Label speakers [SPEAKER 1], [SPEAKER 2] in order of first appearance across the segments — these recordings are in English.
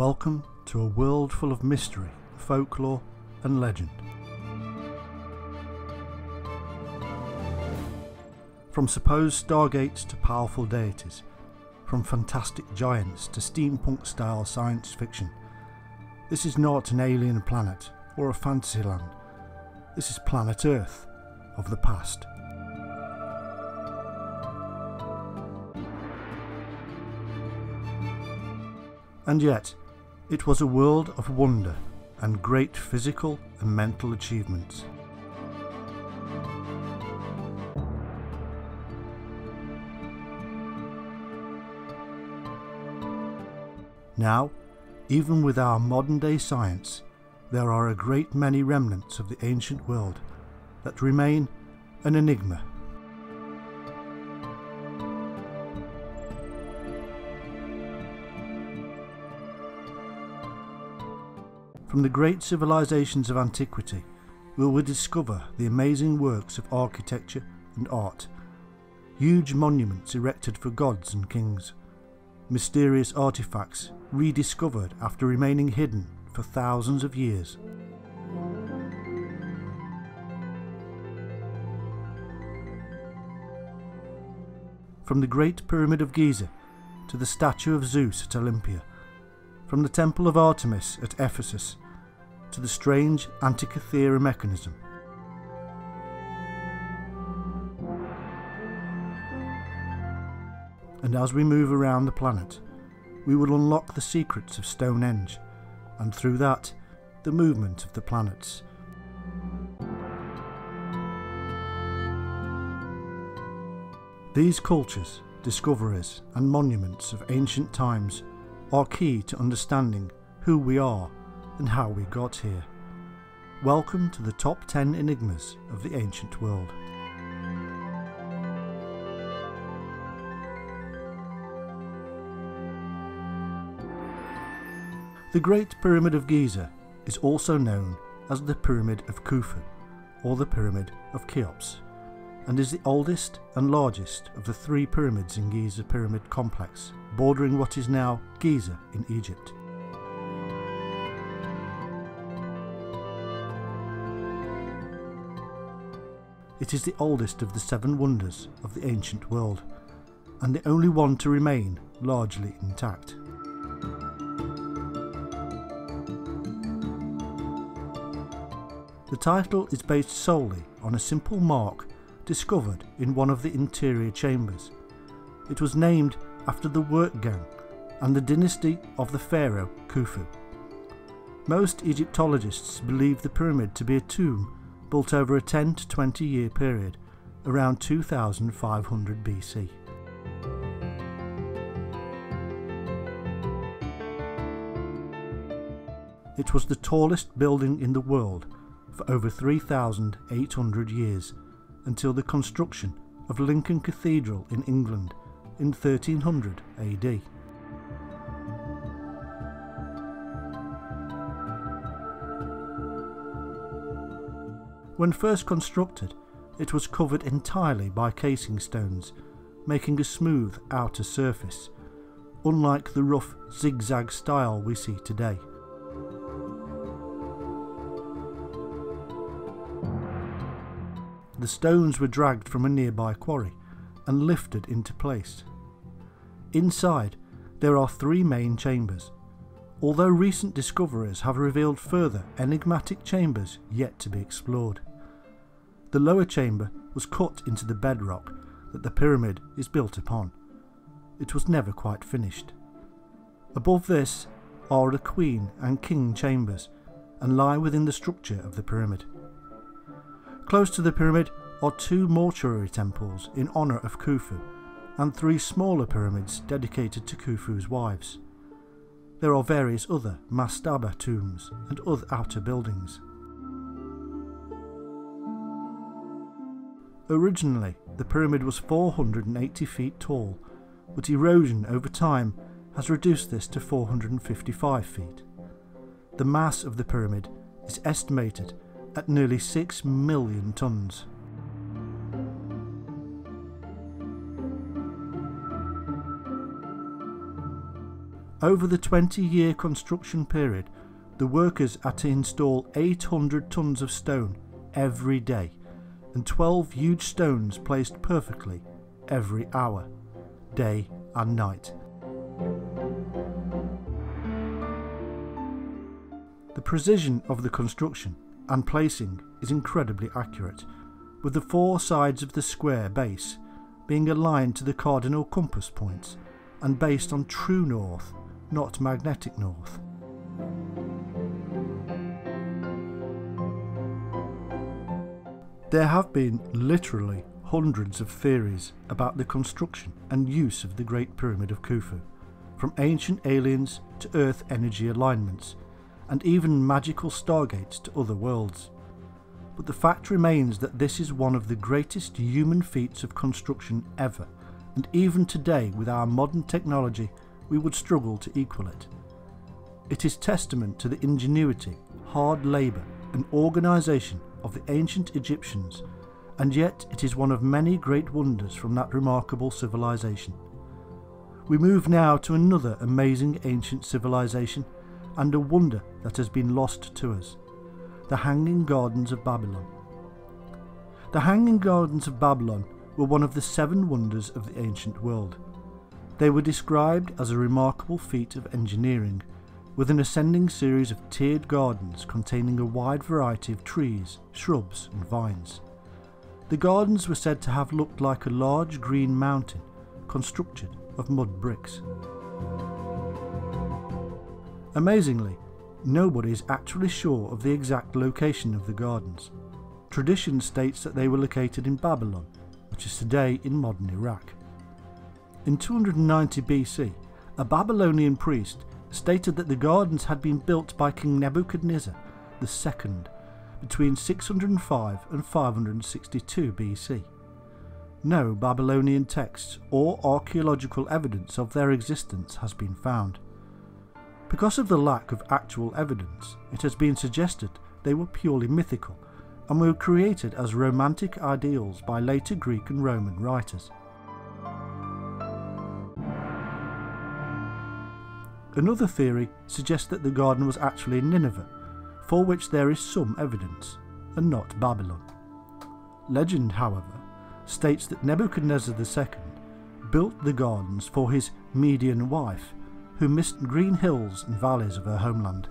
[SPEAKER 1] Welcome to a world full of mystery, folklore, and legend. From supposed stargates to powerful deities, from fantastic giants to steampunk style science fiction, this is not an alien planet or a fantasy land. This is planet Earth of the past. And yet, it was a world of wonder and great physical and mental achievements. Now, even with our modern day science, there are a great many remnants of the ancient world that remain an enigma. From the great civilizations of antiquity, will we discover the amazing works of architecture and art, huge monuments erected for gods and kings, mysterious artifacts rediscovered after remaining hidden for thousands of years. From the Great Pyramid of Giza to the statue of Zeus at Olympia, from the Temple of Artemis at Ephesus to the strange Antikythera mechanism. And as we move around the planet, we will unlock the secrets of Stonehenge, and through that, the movement of the planets. These cultures, discoveries, and monuments of ancient times are key to understanding who we are and how we got here. Welcome to the top 10 enigmas of the ancient world. The Great Pyramid of Giza is also known as the Pyramid of Khufu or the Pyramid of Cheops and is the oldest and largest of the three pyramids in Giza Pyramid Complex, bordering what is now Giza in Egypt. It is the oldest of the seven wonders of the ancient world, and the only one to remain largely intact. The title is based solely on a simple mark discovered in one of the interior chambers. It was named after the work gang and the dynasty of the pharaoh Khufu. Most Egyptologists believe the pyramid to be a tomb built over a 10 to 20 year period, around 2500 BC. It was the tallest building in the world for over 3,800 years until the construction of Lincoln Cathedral in England in 1300 AD. When first constructed, it was covered entirely by casing stones, making a smooth outer surface, unlike the rough zigzag style we see today. The stones were dragged from a nearby quarry and lifted into place. Inside, there are three main chambers, although recent discoveries have revealed further enigmatic chambers yet to be explored. The lower chamber was cut into the bedrock that the pyramid is built upon. It was never quite finished. Above this are the queen and king chambers and lie within the structure of the pyramid. Close to the pyramid are two mortuary temples in honour of Khufu and three smaller pyramids dedicated to Khufu's wives. There are various other mastaba tombs and other outer buildings. Originally, the pyramid was 480 feet tall, but erosion over time has reduced this to 455 feet. The mass of the pyramid is estimated at nearly 6 million tonnes. Over the 20 year construction period, the workers had to install 800 tons of stone every day and 12 huge stones placed perfectly every hour, day and night. The precision of the construction and placing is incredibly accurate, with the four sides of the square base being aligned to the cardinal compass points and based on true north, not magnetic north. There have been literally hundreds of theories about the construction and use of the Great Pyramid of Khufu, from ancient aliens to Earth energy alignments, and even magical stargates to other worlds. But the fact remains that this is one of the greatest human feats of construction ever, and even today, with our modern technology, we would struggle to equal it. It is testament to the ingenuity, hard labour, and organisation of the ancient Egyptians, and yet it is one of many great wonders from that remarkable civilization. We move now to another amazing ancient civilization and a wonder that has been lost to us the Hanging Gardens of Babylon. The Hanging Gardens of Babylon were one of the seven wonders of the ancient world. They were described as a remarkable feat of engineering with an ascending series of tiered gardens containing a wide variety of trees, shrubs, and vines. The gardens were said to have looked like a large green mountain constructed of mud bricks. Amazingly, nobody is actually sure of the exact location of the gardens. Tradition states that they were located in Babylon, which is today in modern Iraq. In 290 BC, a Babylonian priest stated that the gardens had been built by King Nebuchadnezzar II between 605 and 562 BC. No Babylonian texts or archaeological evidence of their existence has been found. Because of the lack of actual evidence, it has been suggested they were purely mythical and were created as romantic ideals by later Greek and Roman writers. Another theory suggests that the garden was actually Nineveh, for which there is some evidence, and not Babylon. Legend, however, states that Nebuchadnezzar II built the gardens for his Median wife, who missed green hills and valleys of her homeland.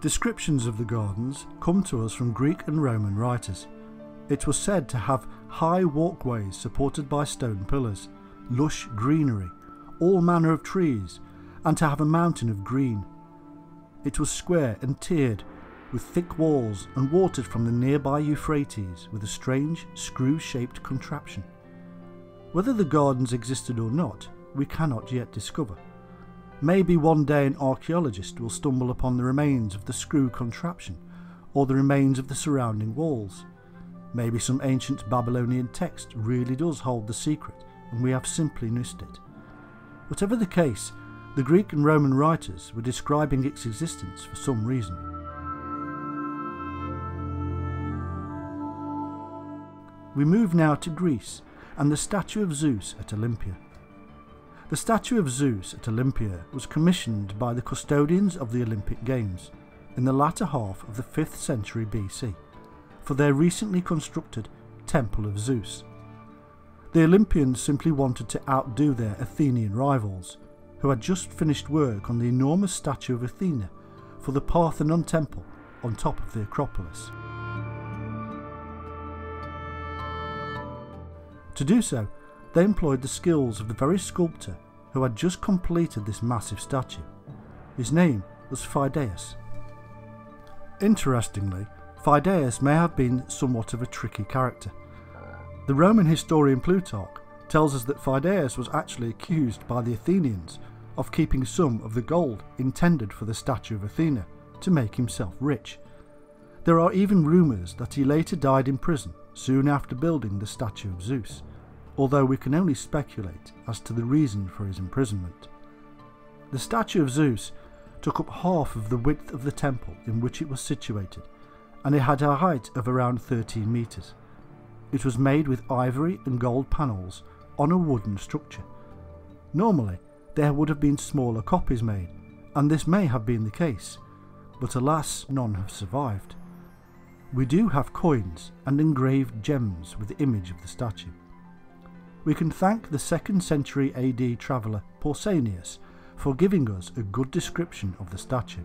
[SPEAKER 1] Descriptions of the gardens come to us from Greek and Roman writers. It was said to have high walkways supported by stone pillars, lush greenery, all manner of trees, and to have a mountain of green. It was square and tiered, with thick walls and watered from the nearby Euphrates with a strange screw shaped contraption. Whether the gardens existed or not, we cannot yet discover. Maybe one day an archaeologist will stumble upon the remains of the screw contraption or the remains of the surrounding walls. Maybe some ancient Babylonian text really does hold the secret and we have simply missed it. Whatever the case, the Greek and Roman writers were describing its existence for some reason. We move now to Greece and the statue of Zeus at Olympia. The statue of Zeus at Olympia was commissioned by the custodians of the Olympic Games in the latter half of the 5th century BC for their recently constructed Temple of Zeus. The Olympians simply wanted to outdo their Athenian rivals who had just finished work on the enormous statue of Athena for the Parthenon temple on top of the Acropolis. To do so, they employed the skills of the very sculptor who had just completed this massive statue. His name was Phidias. Interestingly, Phidias may have been somewhat of a tricky character. The Roman historian Plutarch tells us that Phidias was actually accused by the Athenians of keeping some of the gold intended for the statue of Athena to make himself rich. There are even rumours that he later died in prison soon after building the statue of Zeus, although we can only speculate as to the reason for his imprisonment. The statue of Zeus took up half of the width of the temple in which it was situated, and it had a height of around 13 metres. It was made with ivory and gold panels on a wooden structure. Normally, there would have been smaller copies made, and this may have been the case, but alas, none have survived. We do have coins and engraved gems with the image of the statue. We can thank the 2nd century AD traveller Pausanias for giving us a good description of the statue.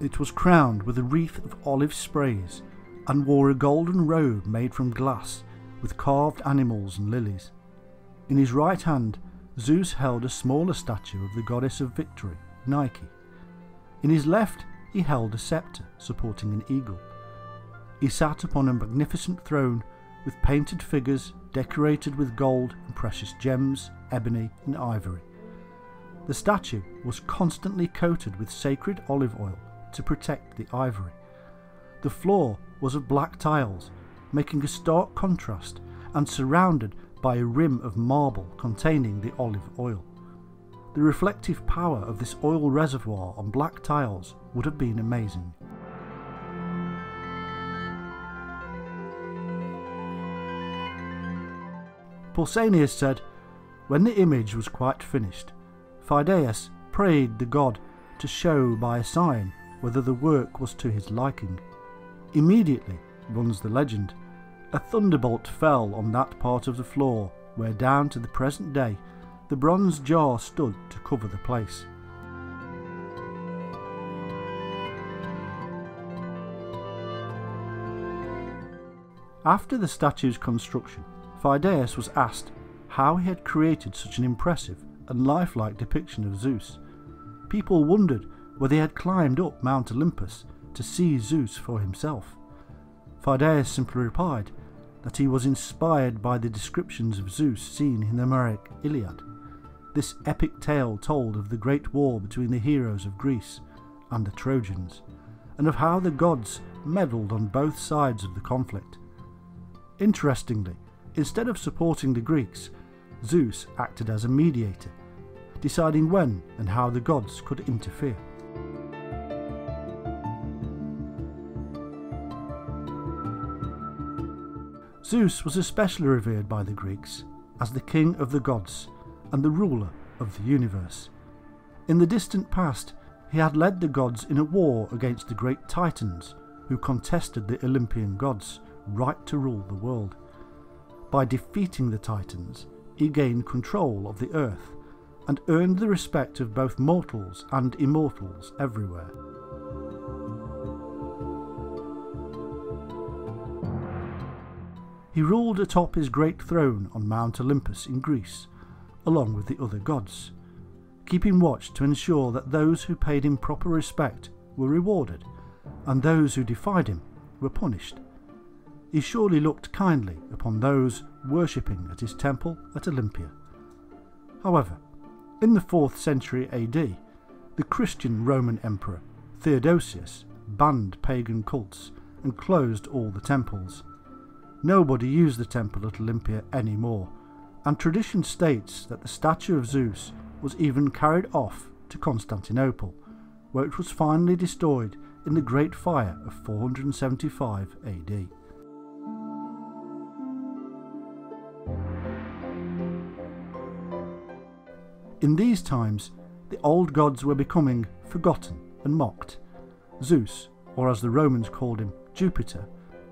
[SPEAKER 1] It was crowned with a wreath of olive sprays and wore a golden robe made from glass with carved animals and lilies. In his right hand, Zeus held a smaller statue of the goddess of victory, Nike. In his left, he held a sceptre supporting an eagle. He sat upon a magnificent throne with painted figures decorated with gold and precious gems, ebony, and ivory. The statue was constantly coated with sacred olive oil to protect the ivory. The floor was of black tiles, making a stark contrast and surrounded by a rim of marble containing the olive oil. The reflective power of this oil reservoir on black tiles would have been amazing. Pausanias said, When the image was quite finished, Phidias prayed the god to show by a sign whether the work was to his liking. Immediately, runs the legend, a thunderbolt fell on that part of the floor where down to the present day the bronze jar stood to cover the place. After the statue's construction, Phidias was asked how he had created such an impressive and lifelike depiction of Zeus. People wondered whether he had climbed up Mount Olympus to see Zeus for himself. Phidias simply replied that he was inspired by the descriptions of Zeus seen in the Homeric Iliad. This epic tale told of the great war between the heroes of Greece and the Trojans, and of how the gods meddled on both sides of the conflict. Interestingly, instead of supporting the Greeks, Zeus acted as a mediator, deciding when and how the gods could interfere. Zeus was especially revered by the Greeks as the king of the gods and the ruler of the universe. In the distant past, he had led the gods in a war against the great Titans who contested the Olympian gods' right to rule the world. By defeating the Titans, he gained control of the earth and earned the respect of both mortals and immortals everywhere. He ruled atop his great throne on Mount Olympus in Greece, along with the other gods, keeping watch to ensure that those who paid him proper respect were rewarded, and those who defied him were punished. He surely looked kindly upon those worshipping at his temple at Olympia. However, in the 4th century AD, the Christian Roman Emperor Theodosius banned pagan cults and closed all the temples. Nobody used the temple at Olympia anymore, and tradition states that the statue of Zeus was even carried off to Constantinople, where it was finally destroyed in the Great Fire of 475 AD. In these times, the old gods were becoming forgotten and mocked. Zeus, or as the Romans called him, Jupiter,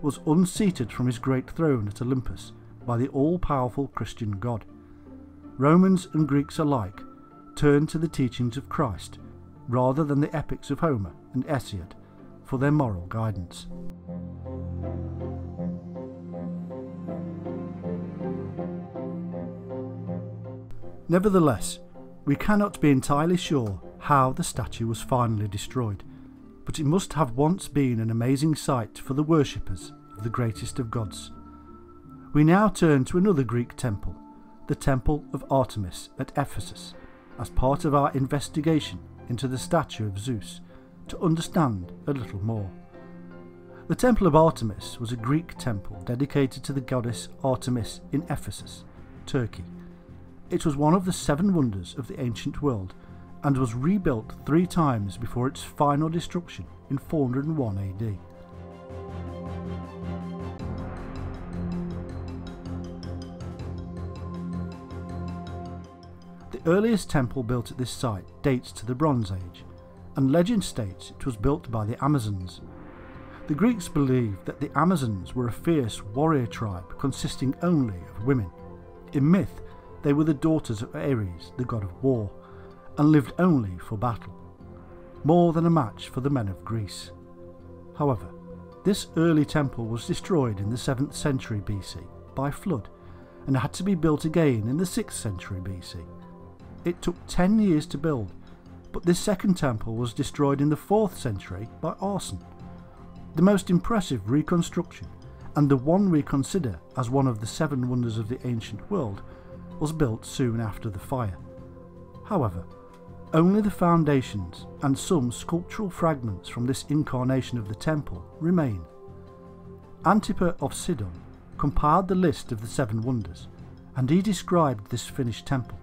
[SPEAKER 1] was unseated from his great throne at Olympus by the all powerful Christian God. Romans and Greeks alike turned to the teachings of Christ rather than the epics of Homer and Hesiod for their moral guidance. Nevertheless, we cannot be entirely sure how the statue was finally destroyed but it must have once been an amazing sight for the worshippers of the greatest of gods. We now turn to another Greek temple, the Temple of Artemis at Ephesus, as part of our investigation into the statue of Zeus, to understand a little more. The Temple of Artemis was a Greek temple dedicated to the goddess Artemis in Ephesus, Turkey. It was one of the seven wonders of the ancient world and was rebuilt three times before its final destruction in 401 AD. The earliest temple built at this site dates to the Bronze Age, and legend states it was built by the Amazons. The Greeks believed that the Amazons were a fierce warrior tribe consisting only of women. In myth, they were the daughters of Ares, the god of war, and lived only for battle, more than a match for the men of Greece. However, this early temple was destroyed in the 7th century BC by flood and had to be built again in the 6th century BC. It took 10 years to build, but this second temple was destroyed in the 4th century by arson. The most impressive reconstruction, and the one we consider as one of the seven wonders of the ancient world, was built soon after the fire. However, only the foundations and some sculptural fragments from this incarnation of the temple remain. Antipa of Sidon compiled the list of the seven wonders, and he described this finished temple.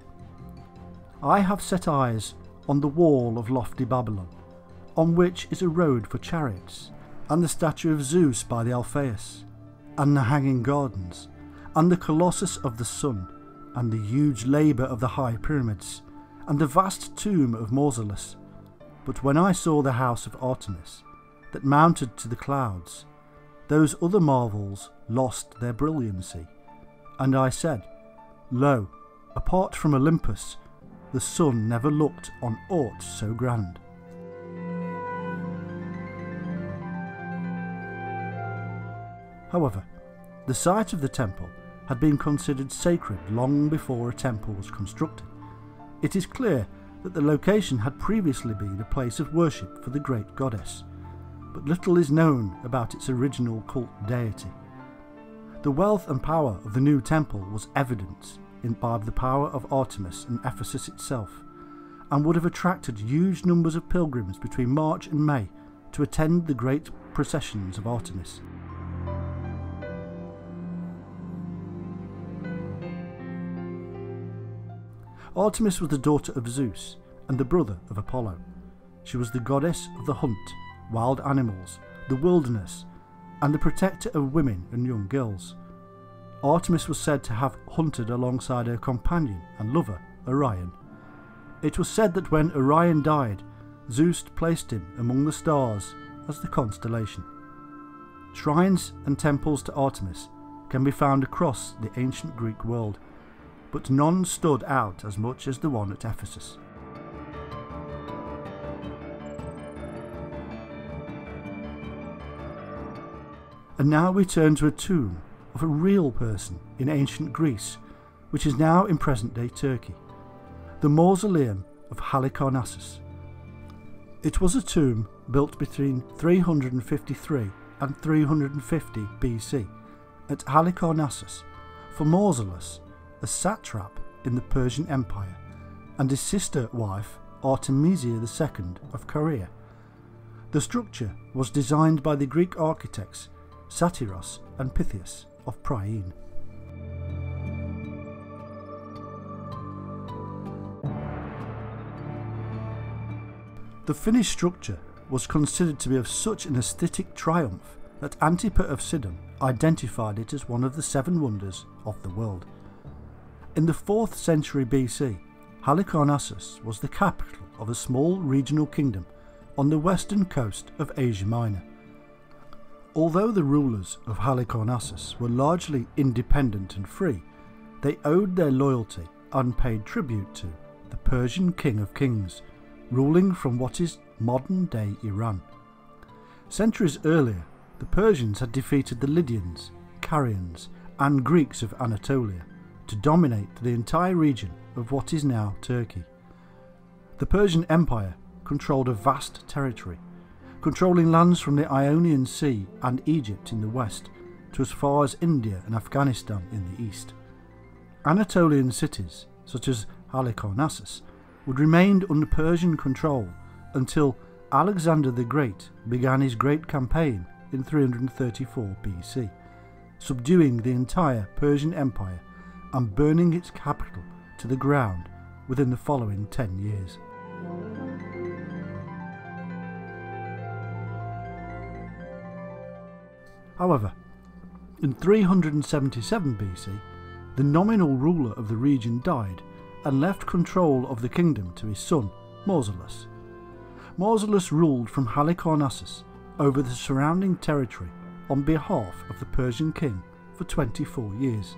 [SPEAKER 1] I have set eyes on the wall of lofty Babylon, on which is a road for chariots, and the statue of Zeus by the Alpheus, and the hanging gardens, and the colossus of the sun, and the huge labour of the high pyramids, and the vast tomb of Mausolus. But when I saw the house of Artemis, that mounted to the clouds, those other marvels lost their brilliancy. And I said, Lo, apart from Olympus, the sun never looked on aught so grand. However, the site of the temple had been considered sacred long before a temple was constructed. It is clear that the location had previously been a place of worship for the great goddess, but little is known about its original cult deity. The wealth and power of the new temple was evidenced by the power of Artemis in Ephesus itself, and would have attracted huge numbers of pilgrims between March and May to attend the great processions of Artemis. Artemis was the daughter of Zeus and the brother of Apollo. She was the goddess of the hunt, wild animals, the wilderness, and the protector of women and young girls. Artemis was said to have hunted alongside her companion and lover, Orion. It was said that when Orion died, Zeus placed him among the stars as the constellation. Shrines and temples to Artemis can be found across the ancient Greek world, but none stood out as much as the one at Ephesus. And now we turn to a tomb of a real person in ancient Greece, which is now in present day Turkey, the mausoleum of Halicarnassus. It was a tomb built between 353 and 350 BC at Halicarnassus for Mausolus, a satrap in the Persian Empire, and his sister wife Artemisia II of Caria. The structure was designed by the Greek architects Satyros and Pytheas of Priene. The finished structure was considered to be of such an aesthetic triumph that Antipa of Sidon identified it as one of the seven wonders of the world. In the 4th century BC, Halicarnassus was the capital of a small regional kingdom on the western coast of Asia Minor. Although the rulers of Halicarnassus were largely independent and free, they owed their loyalty unpaid tribute to the Persian King of Kings, ruling from what is modern day Iran. Centuries earlier, the Persians had defeated the Lydians, Carians, and Greeks of Anatolia to dominate the entire region of what is now Turkey. The Persian Empire controlled a vast territory controlling lands from the Ionian Sea and Egypt in the west to as far as India and Afghanistan in the east. Anatolian cities, such as Halicarnassus, would remain under Persian control until Alexander the Great began his great campaign in 334 BC, subduing the entire Persian Empire and burning its capital to the ground within the following 10 years. However, in 377 BC, the nominal ruler of the region died and left control of the kingdom to his son, Mausolus. Mausolus ruled from Halicarnassus over the surrounding territory on behalf of the Persian king for 24 years.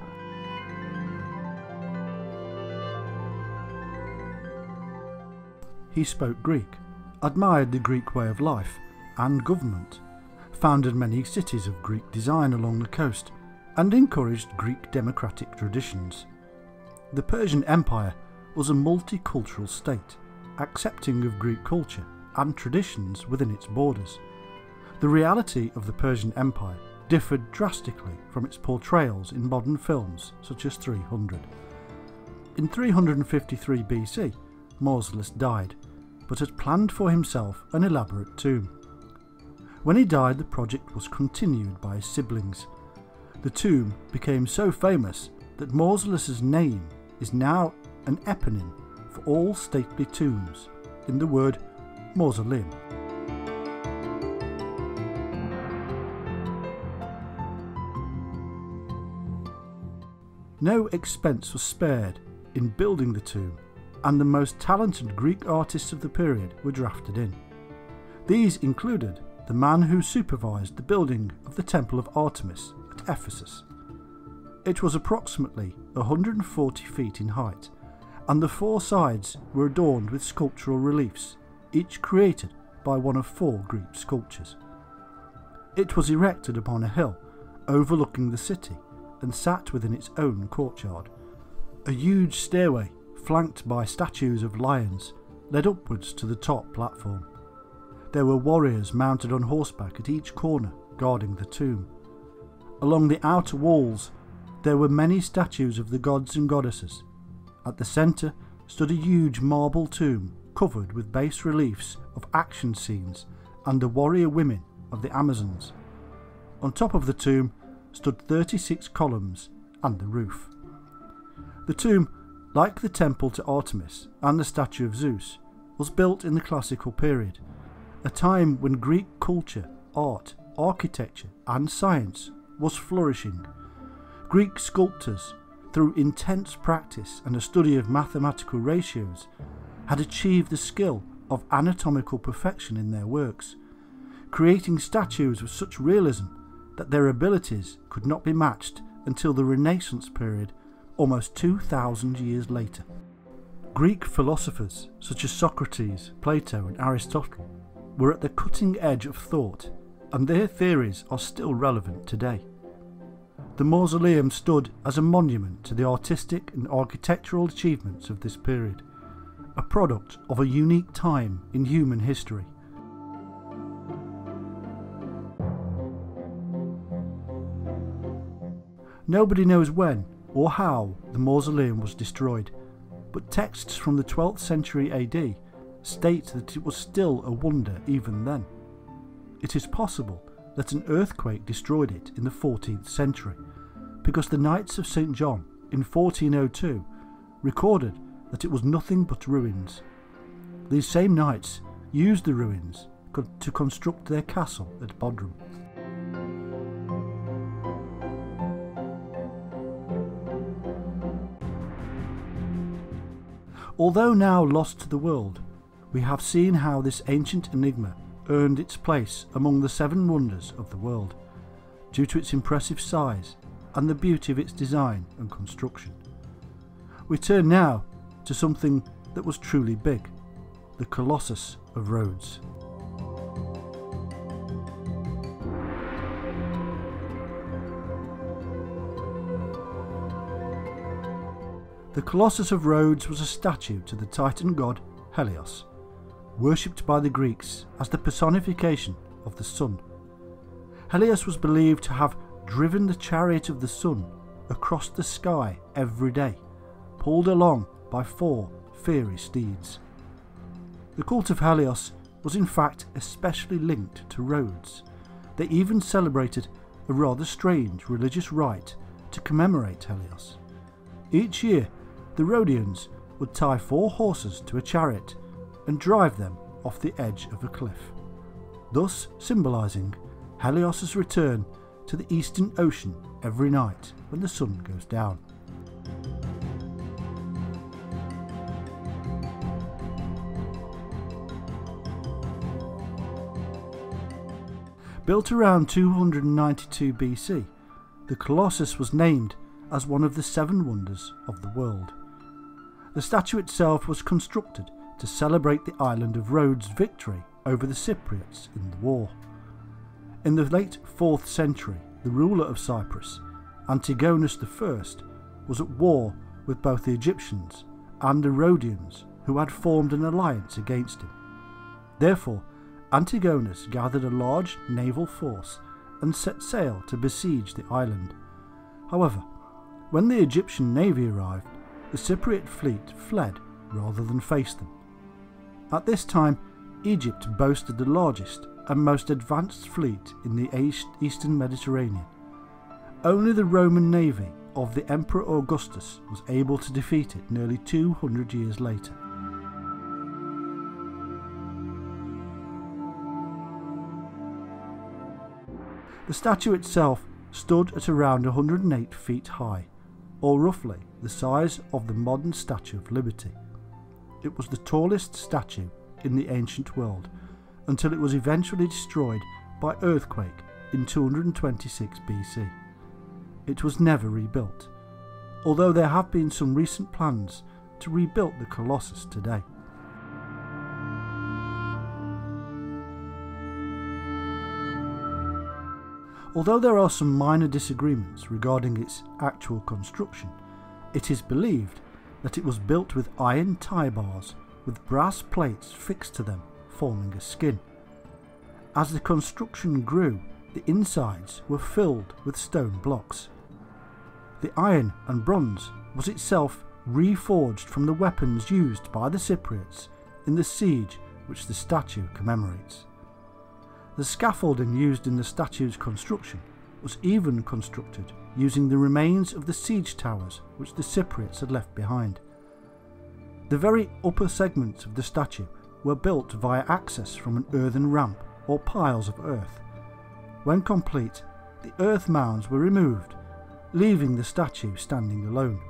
[SPEAKER 1] He spoke Greek, admired the Greek way of life and government, founded many cities of Greek design along the coast, and encouraged Greek democratic traditions. The Persian Empire was a multicultural state, accepting of Greek culture and traditions within its borders. The reality of the Persian Empire differed drastically from its portrayals in modern films such as 300. In 353 BC, Mausolus died, but had planned for himself an elaborate tomb. When he died, the project was continued by his siblings. The tomb became so famous that Mausolus's name is now an eponym for all stately tombs in the word mausoleum. No expense was spared in building the tomb, and the most talented Greek artists of the period were drafted in. These included the man who supervised the building of the Temple of Artemis at Ephesus. It was approximately 140 feet in height, and the four sides were adorned with sculptural reliefs, each created by one of four Greek sculptures. It was erected upon a hill overlooking the city and sat within its own courtyard. A huge stairway, flanked by statues of lions, led upwards to the top platform. There were warriors mounted on horseback at each corner, guarding the tomb. Along the outer walls, there were many statues of the gods and goddesses. At the centre stood a huge marble tomb covered with bas reliefs of action scenes and the warrior women of the Amazons. On top of the tomb stood 36 columns and the roof. The tomb, like the temple to Artemis and the statue of Zeus, was built in the classical period, a time when Greek culture, art, architecture, and science was flourishing. Greek sculptors, through intense practice and a study of mathematical ratios, had achieved the skill of anatomical perfection in their works, creating statues with such realism that their abilities could not be matched until the Renaissance period, almost 2,000 years later. Greek philosophers such as Socrates, Plato, and Aristotle were at the cutting edge of thought, and their theories are still relevant today. The mausoleum stood as a monument to the artistic and architectural achievements of this period, a product of a unique time in human history. Nobody knows when or how the mausoleum was destroyed, but texts from the 12th century AD state that it was still a wonder even then. It is possible that an earthquake destroyed it in the 14th century, because the Knights of St John in 1402 recorded that it was nothing but ruins. These same knights used the ruins to construct their castle at Bodrum. Although now lost to the world, we have seen how this ancient enigma earned its place among the seven wonders of the world, due to its impressive size and the beauty of its design and construction. We turn now to something that was truly big the Colossus of Rhodes. The Colossus of Rhodes was a statue to the Titan god Helios, worshipped by the Greeks as the personification of the sun. Helios was believed to have driven the chariot of the sun across the sky every day, pulled along by four fiery steeds. The cult of Helios was in fact especially linked to Rhodes. They even celebrated a rather strange religious rite to commemorate Helios. Each year, the Rhodians would tie four horses to a chariot and drive them off the edge of a cliff, thus symbolising Helios's return to the eastern ocean every night when the sun goes down. Built around 292 BC, the Colossus was named as one of the seven wonders of the world. The statue itself was constructed to celebrate the island of Rhodes' victory over the Cypriots in the war. In the late 4th century, the ruler of Cyprus, Antigonus I, was at war with both the Egyptians and the Rhodians, who had formed an alliance against him. Therefore, Antigonus gathered a large naval force and set sail to besiege the island. However, when the Egyptian navy arrived, the Cypriot fleet fled rather than face them. At this time, Egypt boasted the largest and most advanced fleet in the eastern Mediterranean. Only the Roman navy of the Emperor Augustus was able to defeat it nearly 200 years later. The statue itself stood at around 108 feet high, or roughly the size of the modern Statue of Liberty. It was the tallest statue in the ancient world until it was eventually destroyed by earthquake in 226 BC. It was never rebuilt, although there have been some recent plans to rebuild the Colossus today. Although there are some minor disagreements regarding its actual construction, it is believed that it was built with iron tie bars with brass plates fixed to them forming a skin. As the construction grew, the insides were filled with stone blocks. The iron and bronze was itself reforged from the weapons used by the Cypriots in the siege which the statue commemorates. The scaffolding used in the statue's construction was even constructed using the remains of the siege towers which the Cypriots had left behind. The very upper segments of the statue were built via access from an earthen ramp or piles of earth. When complete, the earth mounds were removed, leaving the statue standing alone.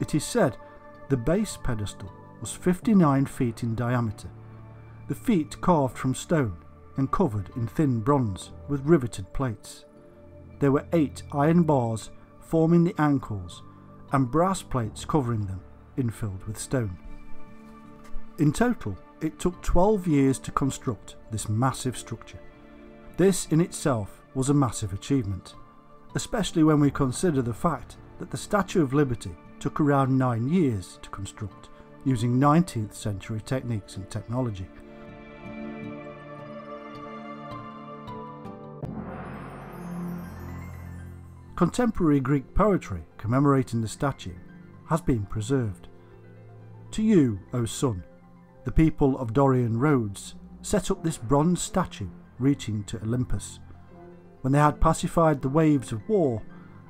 [SPEAKER 1] It is said the base pedestal was 59 feet in diameter, the feet carved from stone and covered in thin bronze with riveted plates. There were eight iron bars forming the ankles and brass plates covering them, infilled with stone. In total, it took 12 years to construct this massive structure. This in itself was a massive achievement, especially when we consider the fact that the Statue of Liberty took around 9 years to construct using 19th century techniques and technology. Contemporary Greek poetry commemorating the statue has been preserved. To you, O sun, the people of Dorian Rhodes set up this bronze statue reaching to Olympus. When they had pacified the waves of war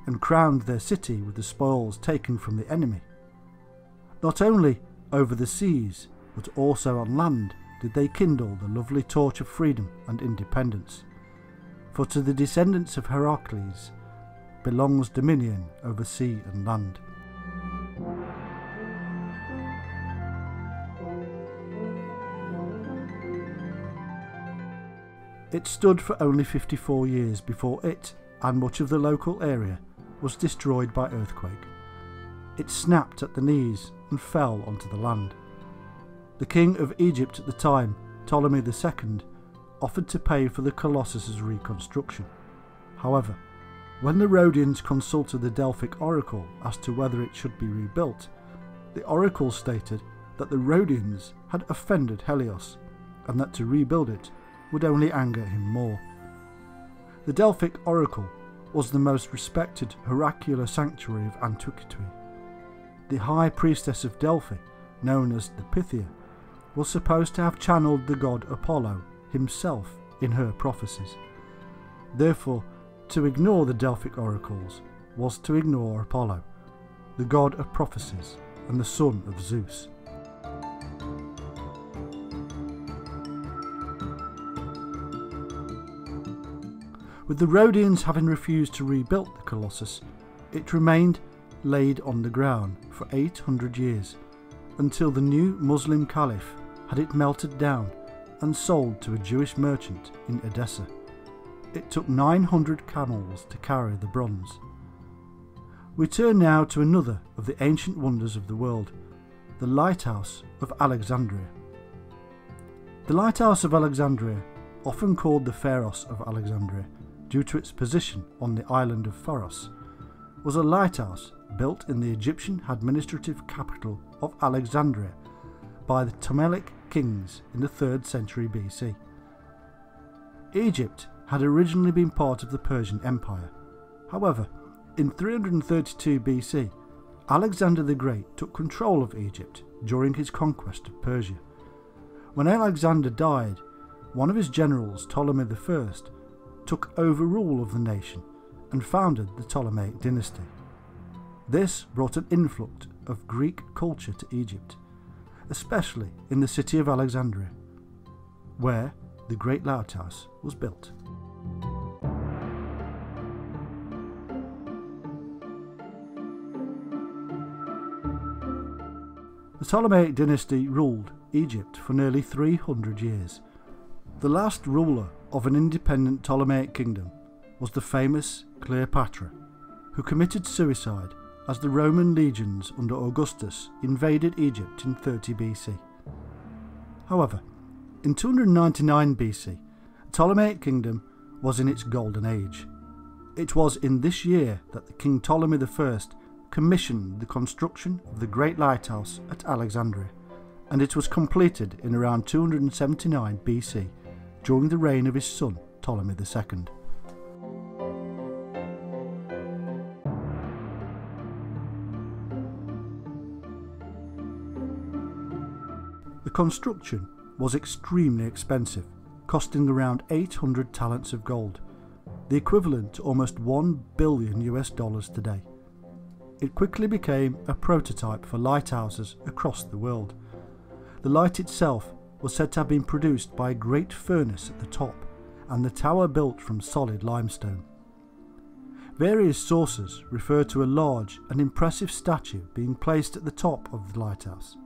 [SPEAKER 1] and crowned their city with the spoils taken from the enemy. Not only over the seas, but also on land did they kindle the lovely torch of freedom and independence. For to the descendants of Heracles belongs dominion over sea and land. It stood for only 54 years before it, and much of the local area, was destroyed by earthquake. It snapped at the knees and fell onto the land. The king of Egypt at the time, Ptolemy II, offered to pay for the Colossus's reconstruction. However, when the Rhodians consulted the Delphic oracle as to whether it should be rebuilt, the oracle stated that the Rhodians had offended Helios and that to rebuild it would only anger him more. The Delphic oracle was the most respected oracular sanctuary of antiquity. The high priestess of Delphi, known as the Pythia, was supposed to have channeled the god Apollo himself in her prophecies. Therefore, to ignore the Delphic oracles was to ignore Apollo, the god of prophecies and the son of Zeus. With the Rhodians having refused to rebuild the Colossus, it remained laid on the ground for 800 years until the new Muslim Caliph had it melted down and sold to a Jewish merchant in Edessa it took 900 camels to carry the bronze. We turn now to another of the ancient wonders of the world, the Lighthouse of Alexandria. The Lighthouse of Alexandria, often called the Pharos of Alexandria due to its position on the island of Pharos, was a lighthouse built in the Egyptian administrative capital of Alexandria by the Ptolemaic kings in the 3rd century BC. Egypt had originally been part of the Persian Empire. However, in 332 BC, Alexander the Great took control of Egypt during his conquest of Persia. When Alexander died, one of his generals, Ptolemy I, took over rule of the nation and founded the Ptolemaic dynasty. This brought an influx of Greek culture to Egypt, especially in the city of Alexandria, where the Great Lighthouse was built. The Ptolemaic dynasty ruled Egypt for nearly 300 years. The last ruler of an independent Ptolemaic kingdom was the famous Cleopatra, who committed suicide as the Roman legions under Augustus invaded Egypt in 30 BC. However, in 299 BC, the Ptolemaic kingdom was in its golden age. It was in this year that the King Ptolemy I commissioned the construction of the Great Lighthouse at Alexandria, and it was completed in around 279 BC during the reign of his son Ptolemy II. The construction was extremely expensive, costing around 800 talents of gold, the equivalent to almost 1 billion US dollars today. It quickly became a prototype for lighthouses across the world. The light itself was said to have been produced by a great furnace at the top, and the tower built from solid limestone. Various sources refer to a large and impressive statue being placed at the top of the lighthouse.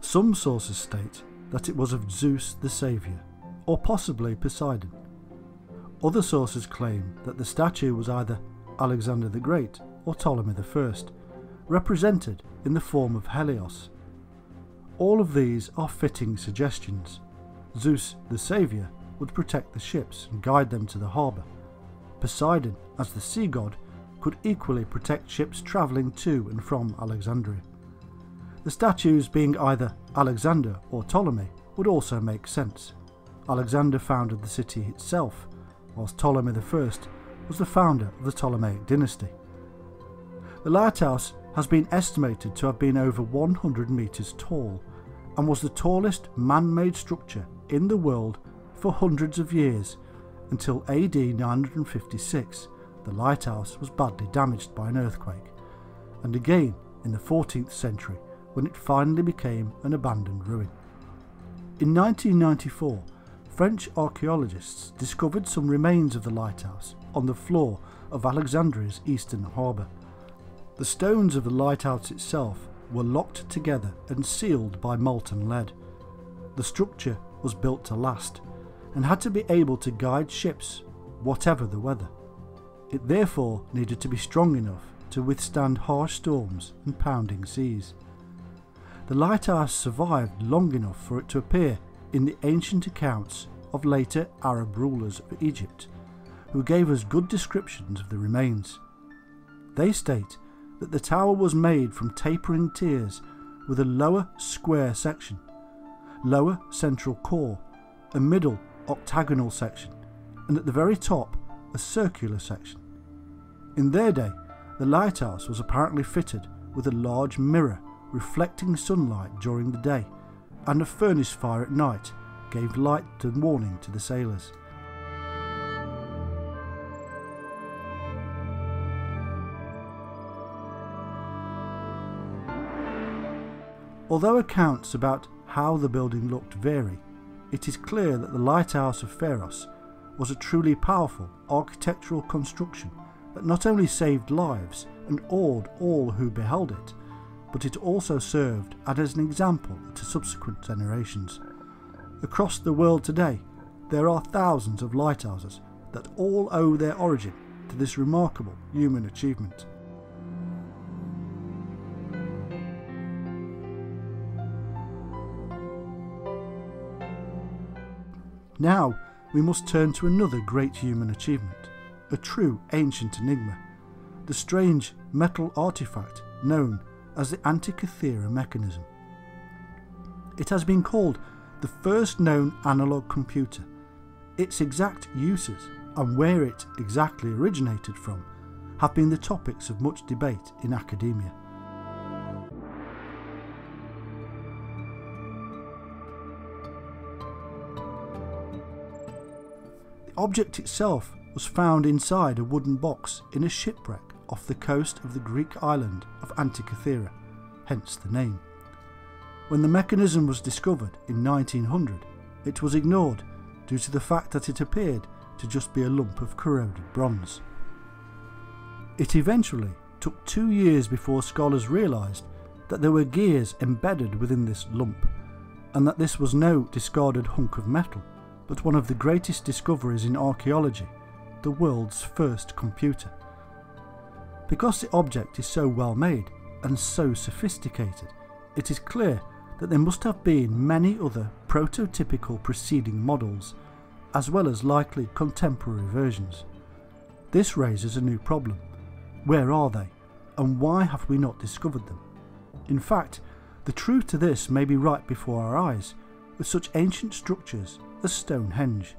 [SPEAKER 1] Some sources state that it was of Zeus the Saviour, or possibly Poseidon. Other sources claim that the statue was either Alexander the Great or Ptolemy I, represented in the form of Helios. All of these are fitting suggestions. Zeus, the saviour, would protect the ships and guide them to the harbour. Poseidon, as the sea god, could equally protect ships travelling to and from Alexandria. The statues being either Alexander or Ptolemy would also make sense. Alexander founded the city itself, whilst Ptolemy I was the founder of the Ptolemaic dynasty. The lighthouse has been estimated to have been over 100 metres tall and was the tallest man made structure in the world for hundreds of years until AD 956. The lighthouse was badly damaged by an earthquake, and again in the 14th century when it finally became an abandoned ruin. In 1994, French archaeologists discovered some remains of the lighthouse on the floor of Alexandria's eastern harbour. The stones of the lighthouse itself were locked together and sealed by molten lead. The structure was built to last and had to be able to guide ships, whatever the weather. It therefore needed to be strong enough to withstand harsh storms and pounding seas. The lighthouse survived long enough for it to appear in the ancient accounts of later Arab rulers of Egypt, who gave us good descriptions of the remains. They state that the tower was made from tapering tiers with a lower square section, lower central core, a middle octagonal section, and at the very top a circular section. In their day, the lighthouse was apparently fitted with a large mirror reflecting sunlight during the day, and a furnace fire at night gave light and warning to the sailors. Although accounts about how the building looked vary, it is clear that the Lighthouse of Pharos was a truly powerful architectural construction that not only saved lives and awed all who beheld it, but it also served as an example to subsequent generations. Across the world today, there are thousands of lighthouses that all owe their origin to this remarkable human achievement. Now we must turn to another great human achievement, a true ancient enigma, the strange metal artifact known as the Antikythera mechanism. It has been called the first known analogue computer. Its exact uses and where it exactly originated from have been the topics of much debate in academia. The object itself was found inside a wooden box in a shipwreck off the coast of the Greek island of Antikythera, hence the name. When the mechanism was discovered in 1900, it was ignored due to the fact that it appeared to just be a lump of corroded bronze. It eventually took two years before scholars realised that there were gears embedded within this lump, and that this was no discarded hunk of metal, but one of the greatest discoveries in archaeology, the world's first computer. Because the object is so well made and so sophisticated, it is clear that there must have been many other prototypical preceding models, as well as likely contemporary versions. This raises a new problem. Where are they, and why have we not discovered them? In fact, the truth to this may be right before our eyes, with such ancient structures as Stonehenge.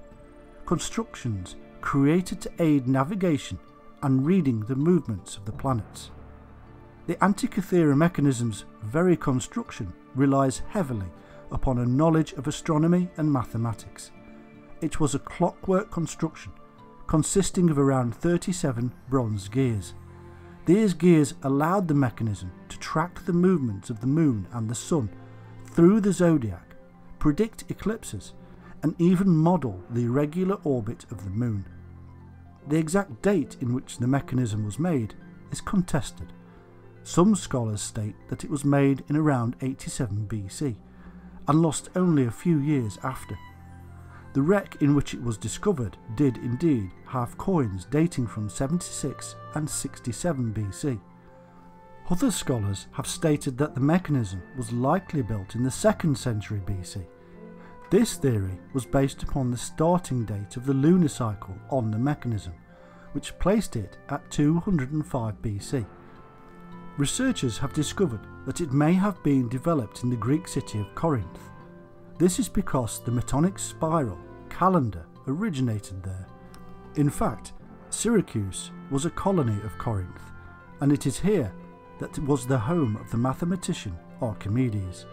[SPEAKER 1] Constructions created to aid navigation and reading the movements of the planets. The Antikythera mechanism's very construction relies heavily upon a knowledge of astronomy and mathematics. It was a clockwork construction consisting of around 37 bronze gears. These gears allowed the mechanism to track the movements of the moon and the sun through the zodiac, predict eclipses, and even model the irregular orbit of the moon. The exact date in which the mechanism was made is contested. Some scholars state that it was made in around 87 BC and lost only a few years after. The wreck in which it was discovered did indeed have coins dating from 76 and 67 BC. Other scholars have stated that the mechanism was likely built in the 2nd century BC. This theory was based upon the starting date of the lunar cycle on the mechanism, which placed it at 205 BC. Researchers have discovered that it may have been developed in the Greek city of Corinth. This is because the Metonic spiral calendar originated there. In fact, Syracuse was a colony of Corinth, and it is here that it was the home of the mathematician Archimedes.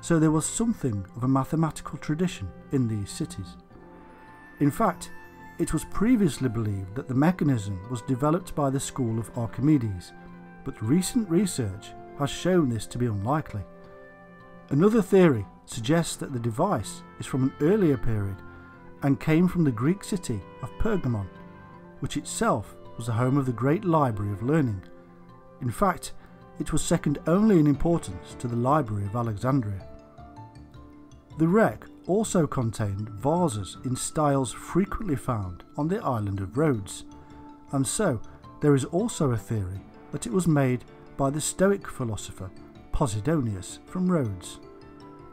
[SPEAKER 1] So there was something of a mathematical tradition in these cities. In fact, it was previously believed that the mechanism was developed by the school of Archimedes but recent research has shown this to be unlikely. Another theory suggests that the device is from an earlier period and came from the Greek city of Pergamon, which itself was the home of the great library of learning. In fact, it was second only in importance to the Library of Alexandria. The wreck also contained vases in styles frequently found on the island of Rhodes, and so there is also a theory that it was made by the Stoic philosopher Posidonius from Rhodes.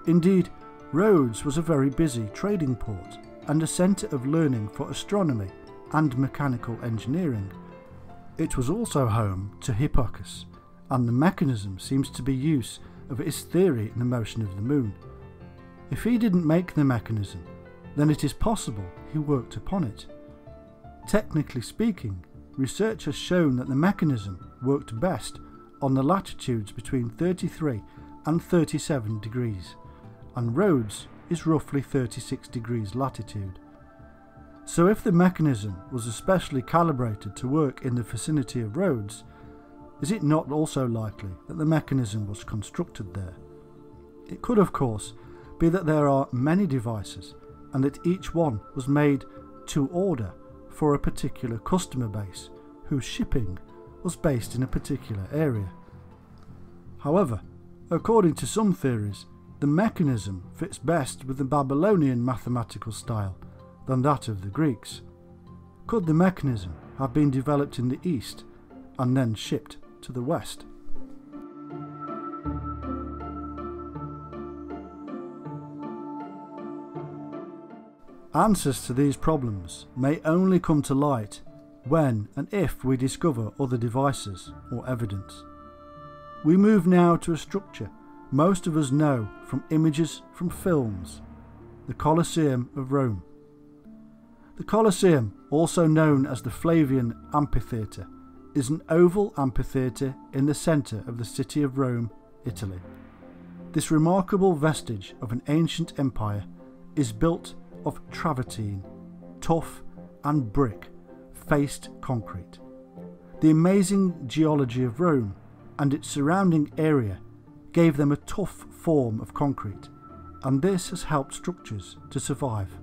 [SPEAKER 1] Indeed, Rhodes was a very busy trading port and a centre of learning for astronomy and mechanical engineering. It was also home to Hipparchus, and the mechanism seems to be use of his theory in the motion of the moon. If he didn't make the mechanism, then it is possible he worked upon it. Technically speaking, research has shown that the mechanism worked best on the latitudes between 33 and 37 degrees, and Rhodes is roughly 36 degrees latitude. So if the mechanism was especially calibrated to work in the vicinity of Rhodes, is it not also likely that the mechanism was constructed there? It could, of course, be that there are many devices and that each one was made to order for a particular customer base whose shipping was based in a particular area. However, according to some theories, the mechanism fits best with the Babylonian mathematical style than that of the Greeks. Could the mechanism have been developed in the east and then shipped to the west? Answers to these problems may only come to light when and if we discover other devices or evidence. We move now to a structure most of us know from images from films the Colosseum of Rome. The Colosseum, also known as the Flavian Amphitheatre, is an oval amphitheatre in the centre of the city of Rome, Italy. This remarkable vestige of an ancient empire is built of travertine, tuff, and brick faced concrete. The amazing geology of Rome and its surrounding area gave them a tough form of concrete, and this has helped structures to survive.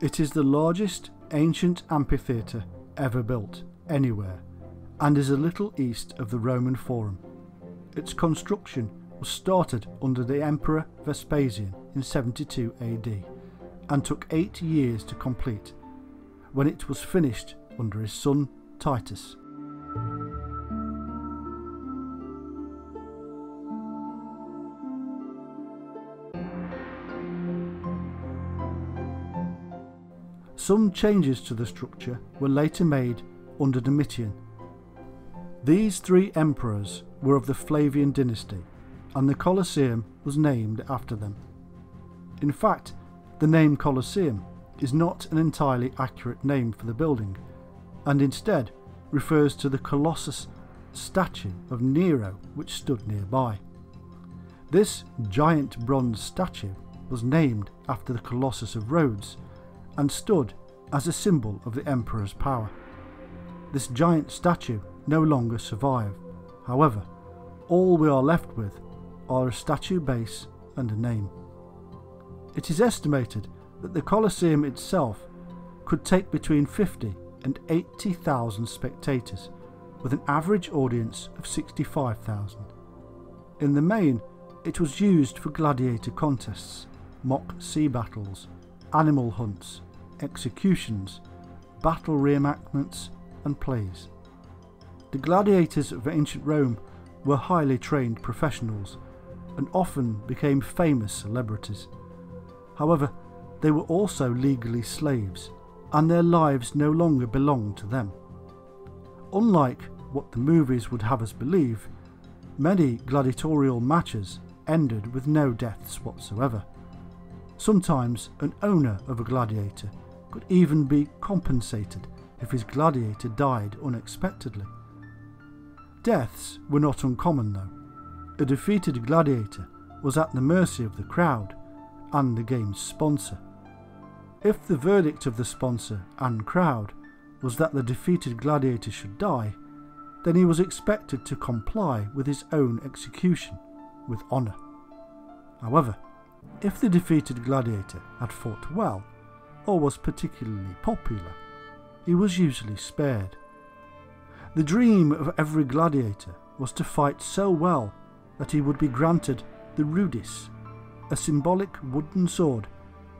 [SPEAKER 1] It is the largest ancient amphitheatre ever built anywhere and is a little east of the Roman Forum. Its construction was started under the Emperor Vespasian in 72 AD and took eight years to complete, when it was finished under his son Titus. Some changes to the structure were later made under Domitian. These three emperors were of the Flavian dynasty, and the Colosseum was named after them. In fact, the name Colosseum is not an entirely accurate name for the building, and instead refers to the Colossus statue of Nero which stood nearby. This giant bronze statue was named after the Colossus of Rhodes and stood as a symbol of the emperor's power. This giant statue no longer survive. However, all we are left with are a statue base and a name. It is estimated that the Colosseum itself could take between 50 and 80,000 spectators, with an average audience of 65,000. In the main, it was used for gladiator contests, mock sea battles, animal hunts, executions, battle reenactments, and plays. The gladiators of ancient Rome were highly trained professionals and often became famous celebrities. However, they were also legally slaves, and their lives no longer belonged to them. Unlike what the movies would have us believe, many gladiatorial matches ended with no deaths whatsoever. Sometimes an owner of a gladiator could even be compensated if his gladiator died unexpectedly. Deaths were not uncommon though. A defeated gladiator was at the mercy of the crowd and the game's sponsor. If the verdict of the sponsor and crowd was that the defeated gladiator should die, then he was expected to comply with his own execution with honour. However, if the defeated gladiator had fought well, or was particularly popular, he was usually spared. The dream of every gladiator was to fight so well that he would be granted the rudis, a symbolic wooden sword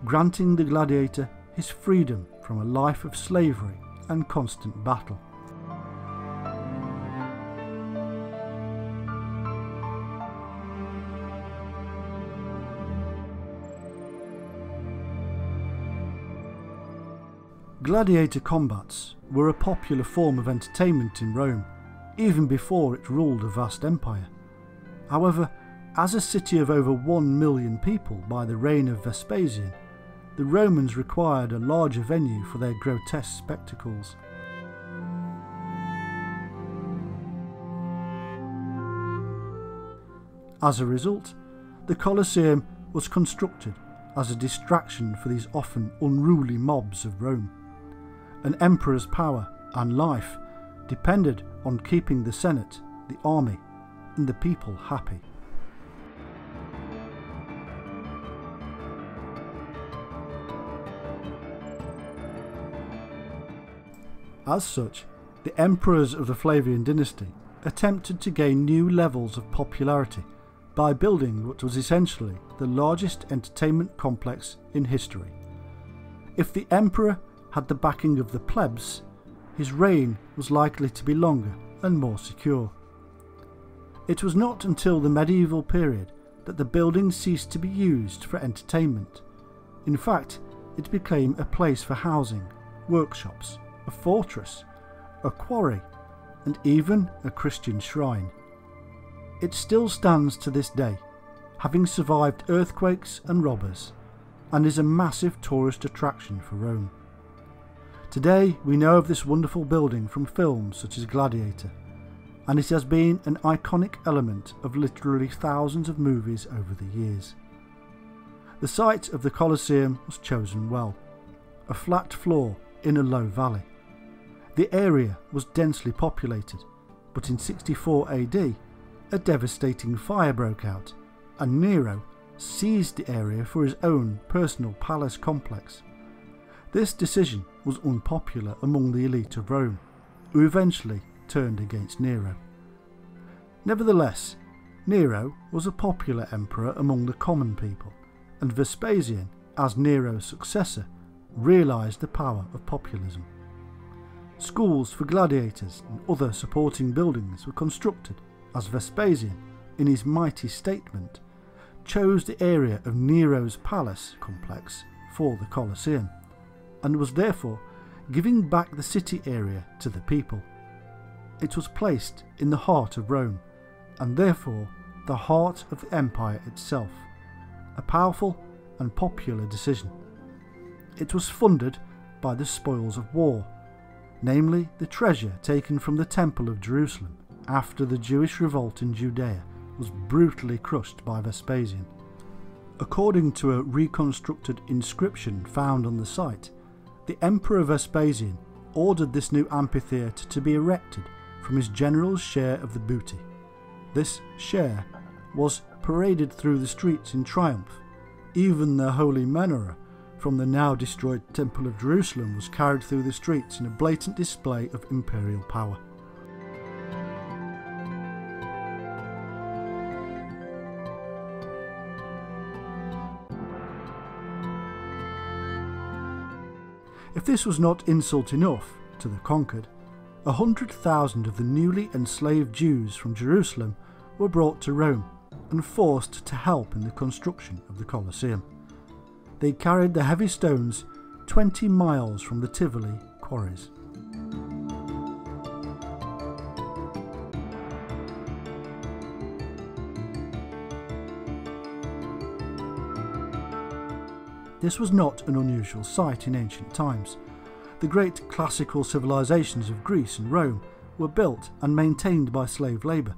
[SPEAKER 1] granting the gladiator his freedom from a life of slavery and constant battle. Gladiator combats were a popular form of entertainment in Rome, even before it ruled a vast empire. However, as a city of over one million people by the reign of Vespasian, the Romans required a larger venue for their grotesque spectacles. As a result, the Colosseum was constructed as a distraction for these often unruly mobs of Rome. An emperor's power and life depended on keeping the Senate, the army, and the people happy. As such, the emperors of the Flavian dynasty attempted to gain new levels of popularity by building what was essentially the largest entertainment complex in history. If the emperor had the backing of the plebs, his reign was likely to be longer and more secure. It was not until the medieval period that the building ceased to be used for entertainment. In fact, it became a place for housing, workshops, a fortress, a quarry, and even a Christian shrine. It still stands to this day, having survived earthquakes and robbers, and is a massive tourist attraction for Rome. Today we know of this wonderful building from films such as Gladiator, and it has been an iconic element of literally thousands of movies over the years. The site of the Colosseum was chosen well, a flat floor in a low valley. The area was densely populated, but in 64 AD, a devastating fire broke out, and Nero seized the area for his own personal palace complex. This decision was unpopular among the elite of Rome, who eventually turned against Nero. Nevertheless, Nero was a popular emperor among the common people, and Vespasian, as Nero's successor, realised the power of populism. Schools for gladiators and other supporting buildings were constructed as Vespasian, in his mighty statement, chose the area of Nero's palace complex for the Colosseum, and was therefore giving back the city area to the people. It was placed in the heart of Rome, and therefore the heart of the empire itself, a powerful and popular decision. It was funded by the spoils of war, namely the treasure taken from the Temple of Jerusalem after the Jewish revolt in Judea was brutally crushed by Vespasian. According to a reconstructed inscription found on the site, the Emperor Vespasian ordered this new amphitheatre to be erected from his general's share of the booty. This share was paraded through the streets in triumph. Even the holy menorah from the now destroyed Temple of Jerusalem was carried through the streets in a blatant display of imperial power. This was not insult enough to the conquered, a hundred thousand of the newly enslaved Jews from Jerusalem were brought to Rome and forced to help in the construction of the Colosseum. They carried the heavy stones 20 miles from the Tivoli quarries. This was not an unusual sight in ancient times. The great classical civilizations of Greece and Rome were built and maintained by slave labour.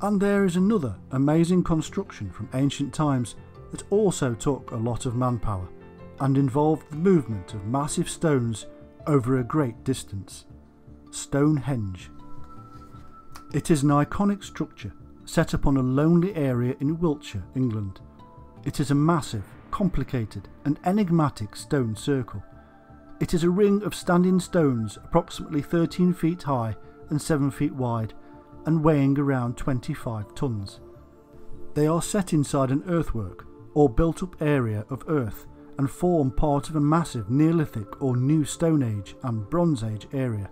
[SPEAKER 1] And there is another amazing construction from ancient times that also took a lot of manpower and involved the movement of massive stones over a great distance Stonehenge. It is an iconic structure set upon a lonely area in Wiltshire, England. It is a massive, complicated and enigmatic stone circle. It is a ring of standing stones approximately 13 feet high and 7 feet wide and weighing around 25 tons. They are set inside an earthwork or built up area of earth and form part of a massive Neolithic or New Stone Age and Bronze Age area.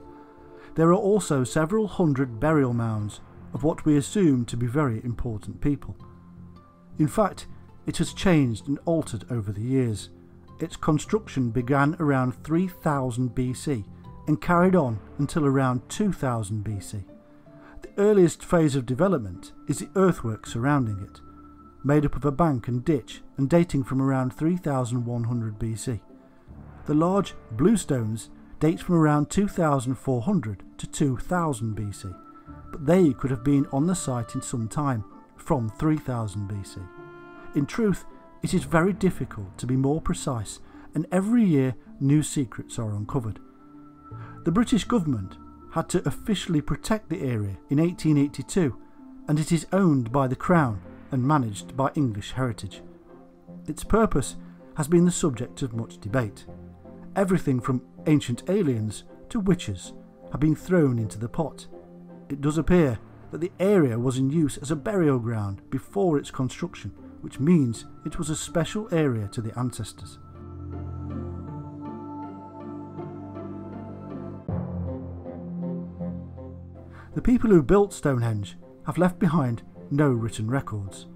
[SPEAKER 1] There are also several hundred burial mounds of what we assume to be very important people. In fact, it has changed and altered over the years. Its construction began around 3000 BC and carried on until around 2000 BC. The earliest phase of development is the earthwork surrounding it, made up of a bank and ditch and dating from around 3100 BC. The large bluestones date from around 2400 to 2000 BC, but they could have been on the site in some time, from 3000 BC. In truth, it is very difficult to be more precise, and every year new secrets are uncovered. The British government had to officially protect the area in 1882, and it is owned by the Crown and managed by English Heritage. Its purpose has been the subject of much debate. Everything from ancient aliens to witches have been thrown into the pot. It does appear that the area was in use as a burial ground before its construction which means it was a special area to the ancestors. The people who built Stonehenge have left behind no written records.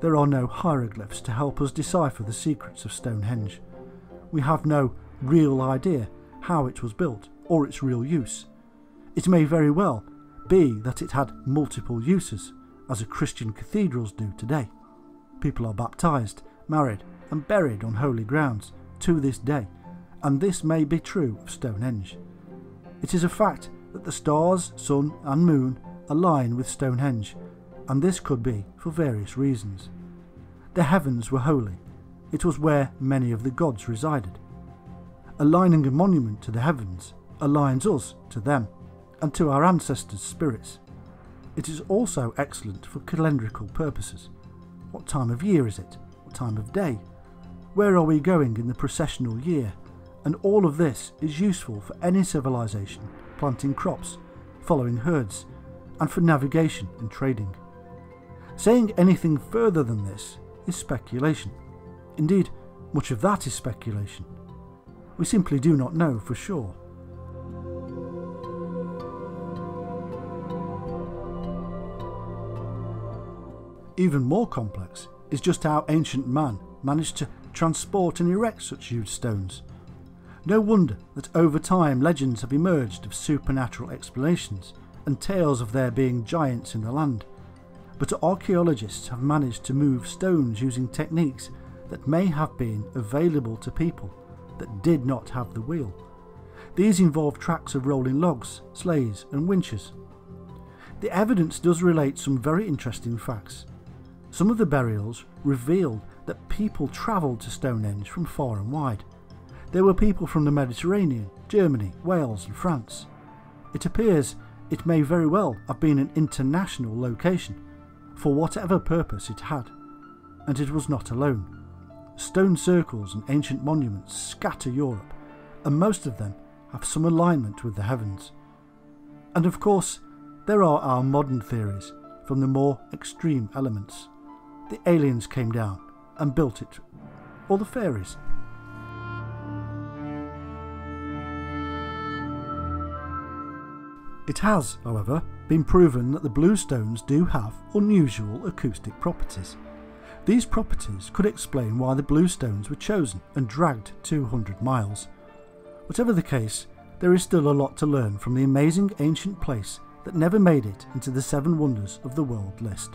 [SPEAKER 1] There are no hieroglyphs to help us decipher the secrets of Stonehenge. We have no real idea how it was built or its real use. It may very well be that it had multiple uses, as a Christian cathedrals do today. People are baptized, married, and buried on holy grounds to this day, and this may be true of Stonehenge. It is a fact that the stars, sun, and moon align with Stonehenge, and this could be for various reasons. The heavens were holy, it was where many of the gods resided. Aligning a monument to the heavens aligns us to them and to our ancestors' spirits. It is also excellent for calendrical purposes. What time of year is it? What time of day? Where are we going in the processional year? And all of this is useful for any civilization planting crops, following herds, and for navigation and trading. Saying anything further than this is speculation. Indeed, much of that is speculation. We simply do not know for sure. Even more complex is just how ancient man managed to transport and erect such huge stones. No wonder that over time legends have emerged of supernatural explanations and tales of there being giants in the land. But archaeologists have managed to move stones using techniques that may have been available to people that did not have the wheel. These involve tracks of rolling logs, sleighs, and winches. The evidence does relate some very interesting facts. Some of the burials revealed that people travelled to Stonehenge from far and wide. There were people from the Mediterranean, Germany, Wales, and France. It appears it may very well have been an international location, for whatever purpose it had, and it was not alone. Stone circles and ancient monuments scatter Europe, and most of them have some alignment with the heavens. And of course, there are our modern theories from the more extreme elements the aliens came down and built it, or the fairies. It has, however, been proven that the blue stones do have unusual acoustic properties. These properties could explain why the blue stones were chosen and dragged 200 miles. Whatever the case, there is still a lot to learn from the amazing ancient place that never made it into the Seven Wonders of the World list.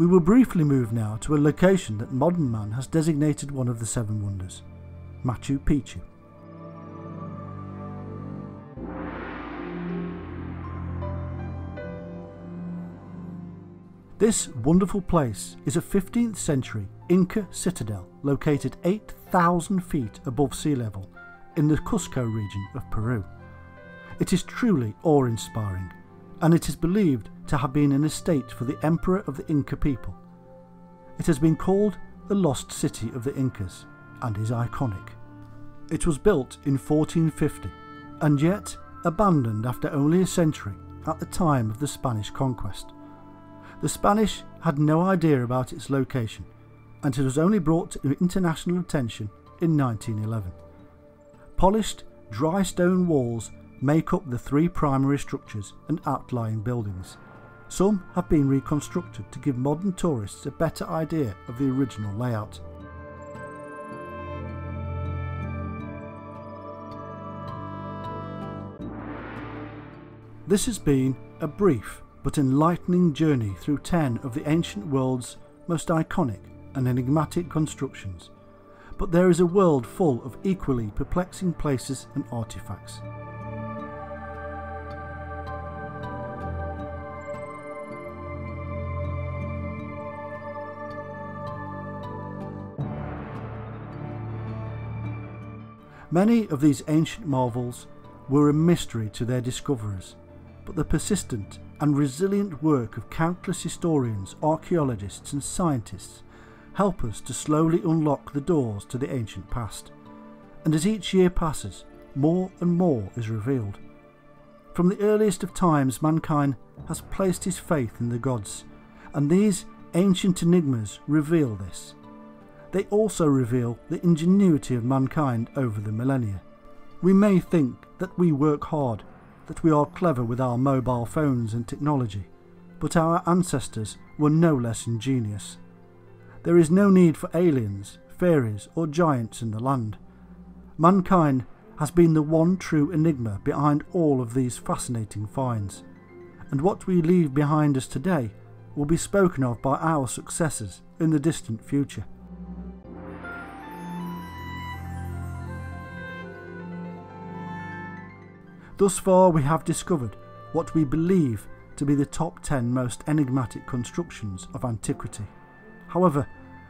[SPEAKER 1] We will briefly move now to a location that modern man has designated one of the Seven Wonders Machu Picchu. This wonderful place is a 15th century Inca citadel located 8,000 feet above sea level in the Cusco region of Peru. It is truly awe inspiring and it is believed to have been an estate for the emperor of the Inca people. It has been called the lost city of the Incas and is iconic. It was built in 1450 and yet abandoned after only a century at the time of the Spanish conquest. The Spanish had no idea about its location and it was only brought to international attention in 1911. Polished dry stone walls make up the three primary structures and outlying buildings. Some have been reconstructed to give modern tourists a better idea of the original layout. This has been a brief but enlightening journey through 10 of the ancient world's most iconic and enigmatic constructions. But there is a world full of equally perplexing places and artifacts. Many of these ancient marvels were a mystery to their discoverers, but the persistent and resilient work of countless historians, archaeologists, and scientists help us to slowly unlock the doors to the ancient past. And as each year passes, more and more is revealed. From the earliest of times, mankind has placed his faith in the gods, and these ancient enigmas reveal this. They also reveal the ingenuity of mankind over the millennia. We may think that we work hard that we are clever with our mobile phones and technology, but our ancestors were no less ingenious. There is no need for aliens, fairies, or giants in the land. Mankind has been the one true enigma behind all of these fascinating finds, and what we leave behind us today will be spoken of by our successors in the distant future. Thus far, we have discovered what we believe to be the top 10 most enigmatic constructions of antiquity. However,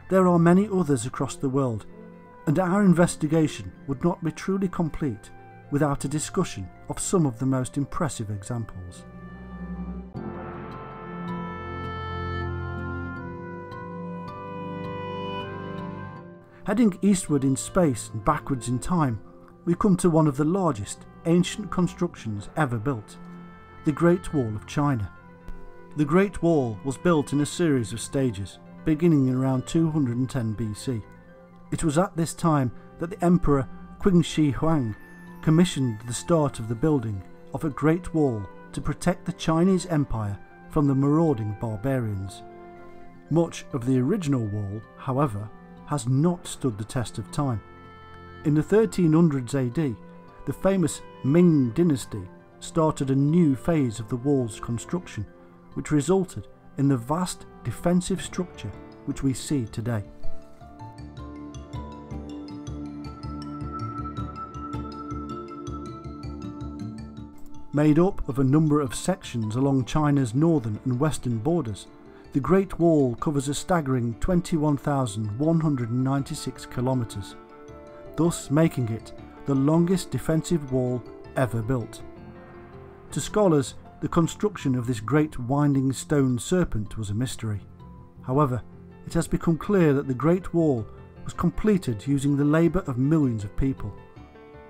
[SPEAKER 1] there are many others across the world, and our investigation would not be truly complete without a discussion of some of the most impressive examples. Heading eastward in space and backwards in time, we come to one of the largest ancient constructions ever built, the Great Wall of China. The Great Wall was built in a series of stages, beginning in around 210 BC. It was at this time that the Emperor Qin Shi Huang commissioned the start of the building of a great wall to protect the Chinese Empire from the marauding barbarians. Much of the original wall, however, has not stood the test of time. In the 1300s AD, the famous Ming dynasty started a new phase of the wall's construction, which resulted in the vast defensive structure which we see today. Made up of a number of sections along China's northern and western borders, the Great Wall covers a staggering 21,196 kilometres, thus making it the longest defensive wall ever built. To scholars, the construction of this great winding stone serpent was a mystery. However, it has become clear that the Great Wall was completed using the labour of millions of people.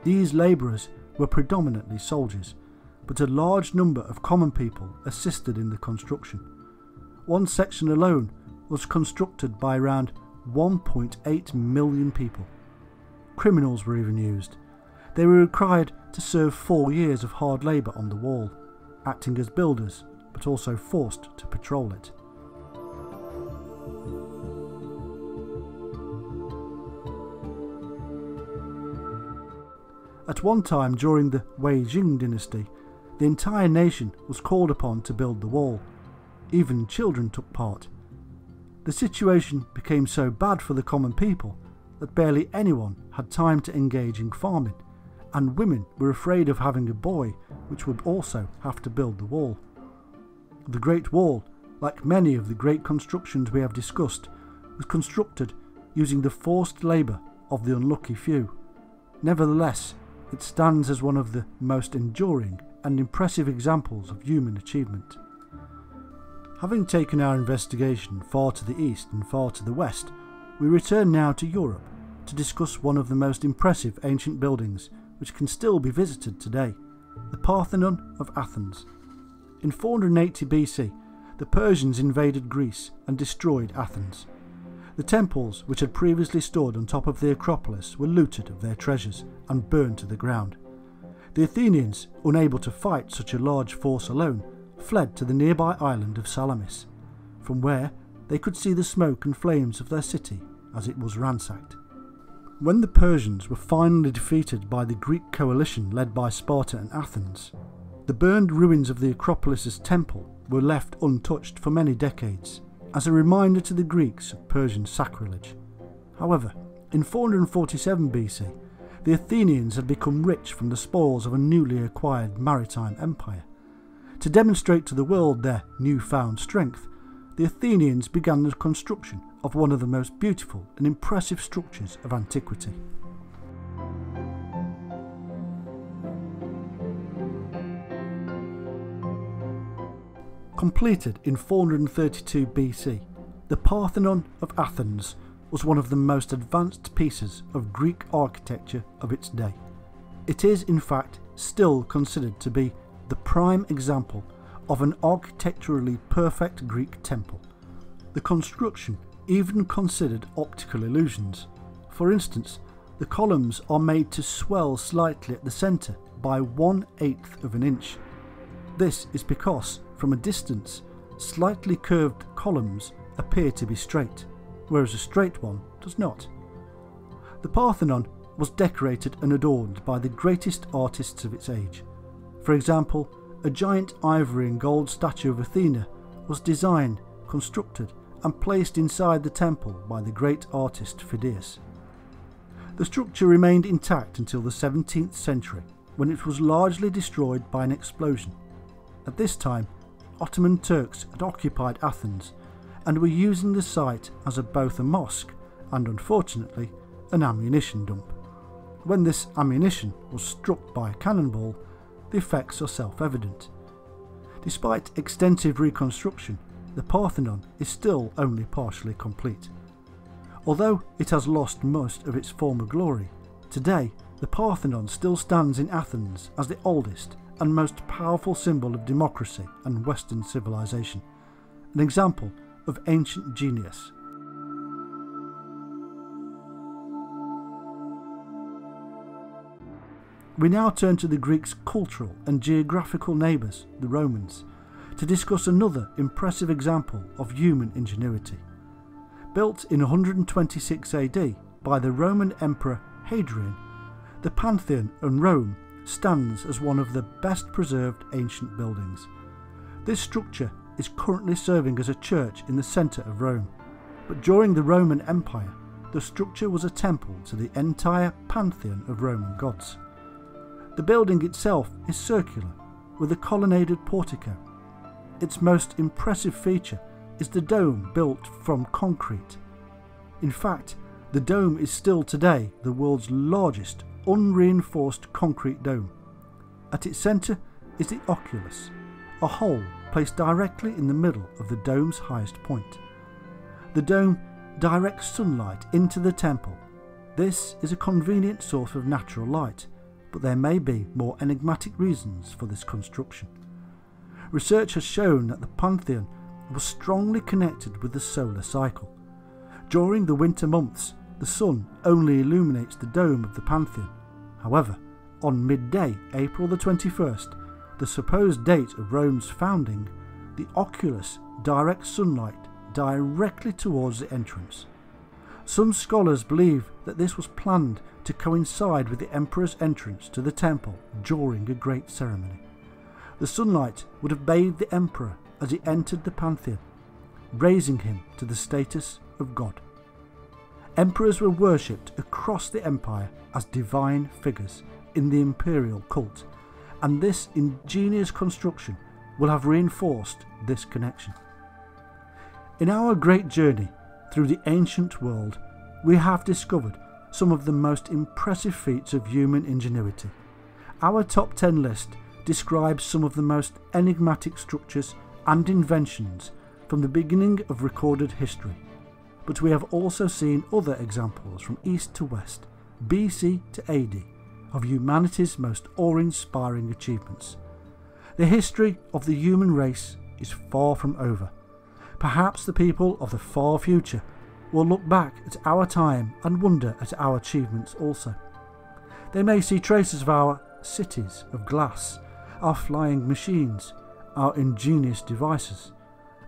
[SPEAKER 1] These labourers were predominantly soldiers, but a large number of common people assisted in the construction. One section alone was constructed by around 1.8 million people. Criminals were even used. They were required to serve four years of hard labour on the wall, acting as builders, but also forced to patrol it. At one time during the Wei Jing dynasty, the entire nation was called upon to build the wall. Even children took part. The situation became so bad for the common people that barely anyone had time to engage in farming and women were afraid of having a boy which would also have to build the wall. The Great Wall, like many of the great constructions we have discussed, was constructed using the forced labour of the unlucky few. Nevertheless, it stands as one of the most enduring and impressive examples of human achievement. Having taken our investigation far to the east and far to the west, we return now to Europe to discuss one of the most impressive ancient buildings which can still be visited today, the Parthenon of Athens. In 480 BC, the Persians invaded Greece and destroyed Athens. The temples, which had previously stood on top of the Acropolis, were looted of their treasures and burned to the ground. The Athenians, unable to fight such a large force alone, fled to the nearby island of Salamis, from where they could see the smoke and flames of their city as it was ransacked. When the Persians were finally defeated by the Greek coalition led by Sparta and Athens, the burned ruins of the Acropolis's temple were left untouched for many decades, as a reminder to the Greeks of Persian sacrilege. However, in 447 BC, the Athenians had become rich from the spoils of a newly acquired maritime empire. To demonstrate to the world their newfound strength, the Athenians began the construction of one of the most beautiful and impressive structures of antiquity. Completed in 432 BC, the Parthenon of Athens was one of the most advanced pieces of Greek architecture of its day. It is, in fact, still considered to be the prime example of an architecturally perfect Greek temple. The construction even considered optical illusions. For instance, the columns are made to swell slightly at the centre by one eighth of an inch. This is because, from a distance, slightly curved columns appear to be straight, whereas a straight one does not. The Parthenon was decorated and adorned by the greatest artists of its age. For example, a giant ivory and gold statue of Athena was designed, constructed, and placed inside the temple by the great artist Phidias. The structure remained intact until the 17th century, when it was largely destroyed by an explosion. At this time, Ottoman Turks had occupied Athens and were using the site as a, both a mosque and, unfortunately, an ammunition dump. When this ammunition was struck by a cannonball, the effects are self evident. Despite extensive reconstruction, the Parthenon is still only partially complete. Although it has lost most of its former glory, today the Parthenon still stands in Athens as the oldest and most powerful symbol of democracy and Western civilization, an example of ancient genius. We now turn to the Greeks' cultural and geographical neighbours, the Romans, to discuss another impressive example of human ingenuity. Built in 126 AD by the Roman Emperor Hadrian, the Pantheon in Rome stands as one of the best preserved ancient buildings. This structure is currently serving as a church in the centre of Rome, but during the Roman Empire, the structure was a temple to the entire pantheon of Roman gods. The building itself is circular, with a colonnaded portico. Its most impressive feature is the dome built from concrete. In fact, the dome is still today the world's largest unreinforced concrete dome. At its centre is the oculus, a hole placed directly in the middle of the dome's highest point. The dome directs sunlight into the temple. This is a convenient source of natural light, but there may be more enigmatic reasons for this construction. Research has shown that the Pantheon was strongly connected with the solar cycle. During the winter months, the sun only illuminates the dome of the Pantheon. However, on midday, April the 21st, the supposed date of Rome's founding, the oculus directs sunlight directly towards the entrance. Some scholars believe that this was planned to coincide with the emperor's entrance to the temple during a great ceremony. The sunlight would have bathed the emperor as he entered the pantheon, raising him to the status of god. Emperors were worshipped across the empire as divine figures in the imperial cult, and this ingenious construction will have reinforced this connection. In our great journey through the ancient world, we have discovered some of the most impressive feats of human ingenuity. Our top 10 list describes some of the most enigmatic structures and inventions from the beginning of recorded history. But we have also seen other examples from east to west, BC to AD, of humanity's most awe inspiring achievements. The history of the human race is far from over. Perhaps the people of the far future will look back at our time and wonder at our achievements also. They may see traces of our cities of glass, our flying machines, our ingenious devices,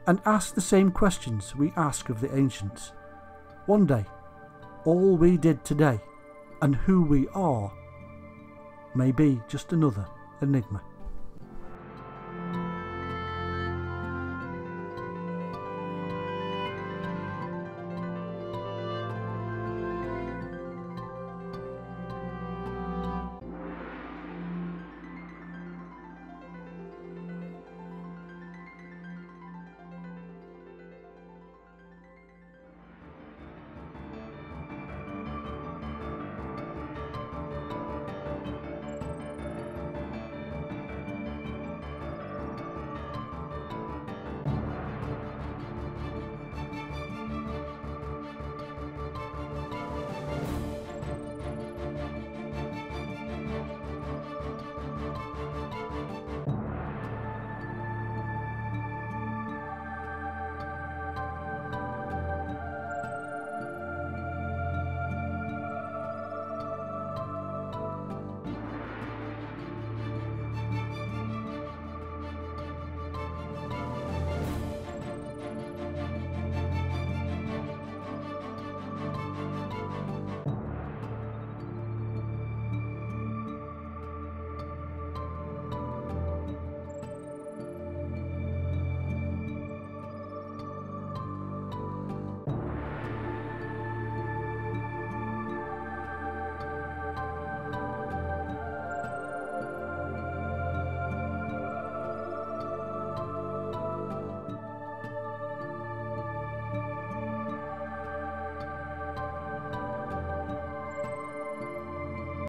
[SPEAKER 1] and ask the same questions we ask of the ancients. One day, all we did today and who we are may be just another enigma.